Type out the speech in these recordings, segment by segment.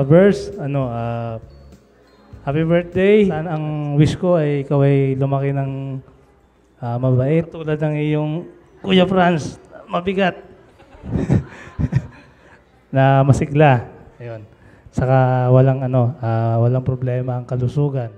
ah, verse, ano, ah, Happy birthday. Sana ang wish ko ay ikaw ay lumaki ng ah, mabait. Tulad ng iyong Kuya Franz, mabigat. na masigla. Ayun. Saka walang ano, ah, walang problema ang kalusugan.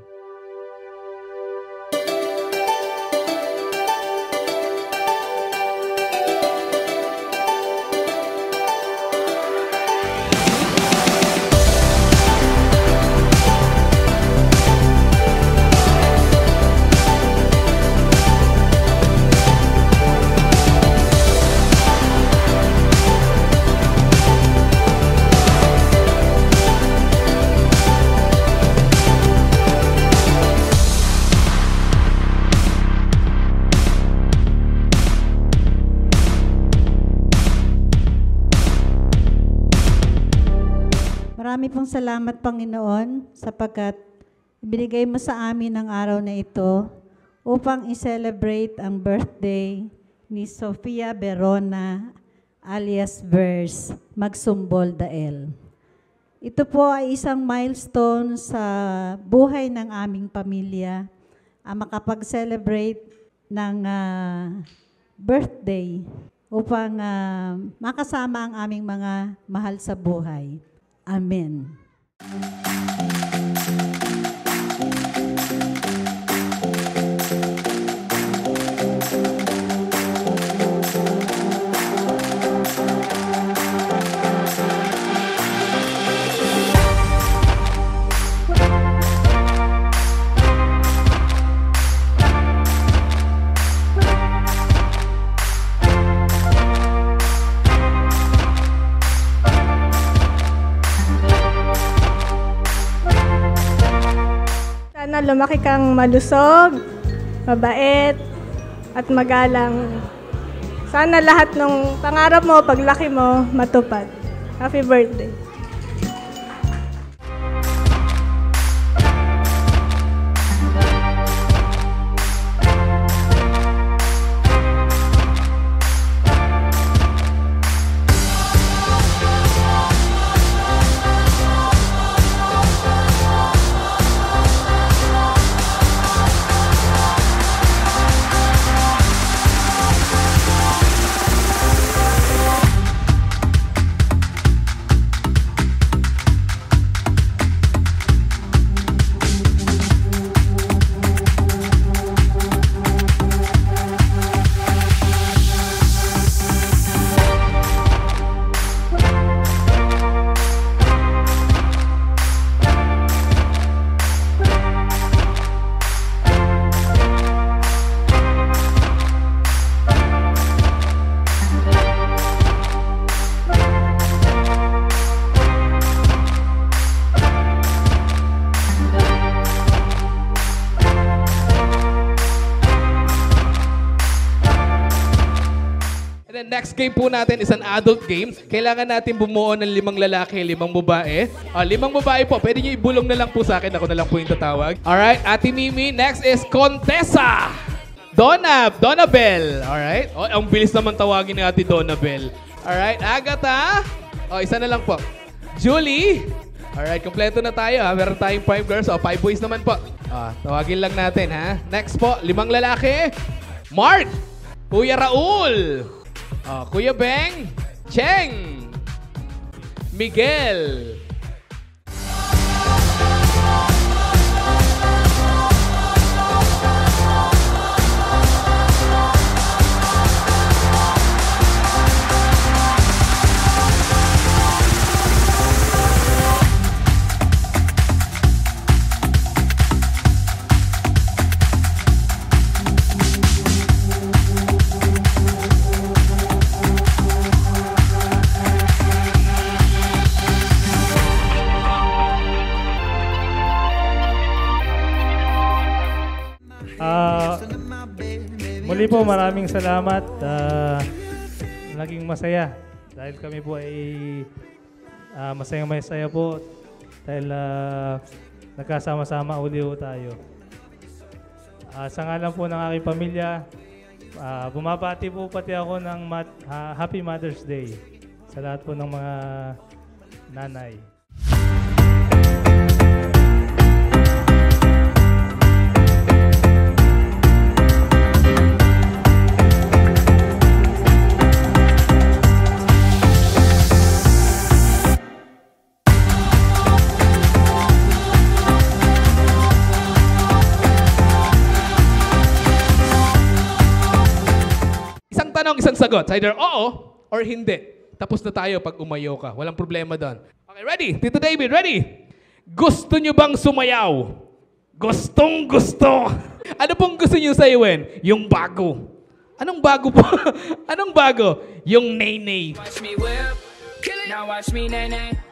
Marami pong salamat, Panginoon, sapagkat binigay mo sa amin ang araw na ito upang i-celebrate ang birthday ni Sofia Verona alias Verse Magsumbol Dael. Ito po ay isang milestone sa buhay ng aming pamilya ang makapag-celebrate ng ah, birthday upang ah, makasama ang aming mga mahal sa buhay. Amen. Lumaki kang malusog, mabait, at magalang. Sana lahat ng pangarap mo, paglaki mo, matupad. Happy birthday. Next game po natin is an adult game. Kailangan natin bumuo ng limang lalaki, limang babae. Ah, limang babae po. Pwede niyo ibulong na lang po sa akin. Ako na lang po yung tatawag. Alright, Ate Mimi. Next is Contessa. Donab. Donabel. Alright. Oh, ang bilis naman tawagin ni Ate Donabel. Alright, Agatha. Oh, isa na lang po. Julie. Alright, kompleto na tayo ha. Meron tayong five girls. O, five boys naman po. Ah, tawagin lang natin ha. Next po, limang lalaki. Mark. Kuya Raul. Ah, Kuya Beng. Cheng. Miguel. Ah, muli po maraming salamat. Ah, naging masaya dahil kami po ay ah, masayang masaya po dahil ah, nagkasama-sama uli po tayo. Ah, sa ngalan po ng aking pamilya, ah, bumabati po pati ako ng mat- ah, Happy Mother's Day sa lahat po ng mga nanay. Tanong, isang sagot. Either oo or hindi. Tapos na tayo pag umayo ka. Walang problema doon. Okay, ready? Tito David, ready? Gusto nyo bang sumayaw? Gustong gusto. ano pong gusto nyo sa iwen? Yung bago. Anong bago po? Anong bago? Yung nay-nay. Watch me now watch me nay nay.